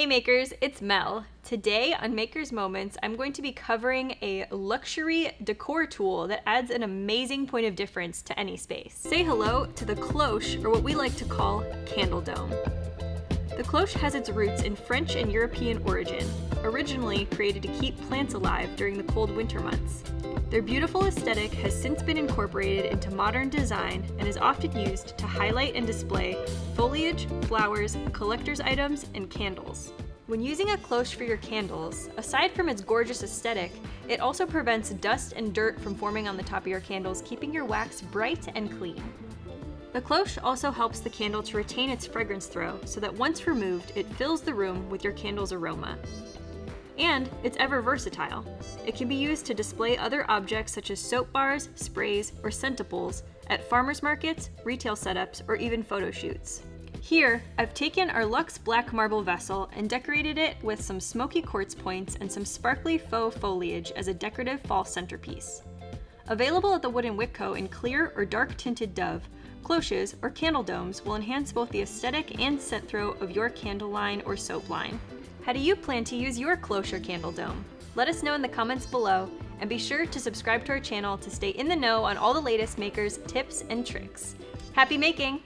Hey makers, it's Mel. Today on Makers Moments, I'm going to be covering a luxury decor tool that adds an amazing point of difference to any space. Say hello to the cloche, or what we like to call candle dome. The cloche has its roots in French and European origin, originally created to keep plants alive during the cold winter months. Their beautiful aesthetic has since been incorporated into modern design and is often used to highlight and display foliage, flowers, collector's items, and candles. When using a cloche for your candles, aside from its gorgeous aesthetic, it also prevents dust and dirt from forming on the top of your candles, keeping your wax bright and clean. The cloche also helps the candle to retain its fragrance throw so that once removed, it fills the room with your candle's aroma. And it's ever versatile. It can be used to display other objects such as soap bars, sprays, or scentables at farmers markets, retail setups, or even photo shoots. Here, I've taken our Luxe Black Marble vessel and decorated it with some smoky quartz points and some sparkly faux foliage as a decorative fall centerpiece. Available at the Wooden Wick Co. in clear or dark tinted dove, Cloches, or candle domes, will enhance both the aesthetic and scent throw of your candle line or soap line. How do you plan to use your cloche or candle dome? Let us know in the comments below, and be sure to subscribe to our channel to stay in the know on all the latest makers, tips, and tricks. Happy making!